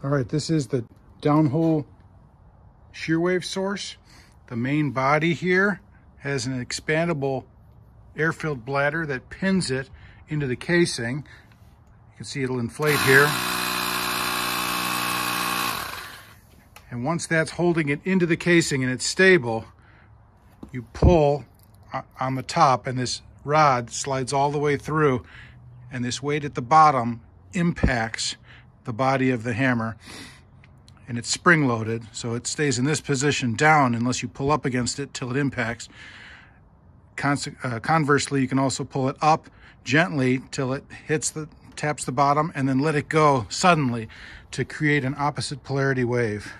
All right, this is the downhole shear wave source. The main body here has an expandable air-filled bladder that pins it into the casing. You can see it'll inflate here. And once that's holding it into the casing and it's stable, you pull on the top and this rod slides all the way through and this weight at the bottom impacts the body of the hammer and it's spring loaded so it stays in this position down unless you pull up against it till it impacts. Uh, conversely you can also pull it up gently till it hits the taps the bottom and then let it go suddenly to create an opposite polarity wave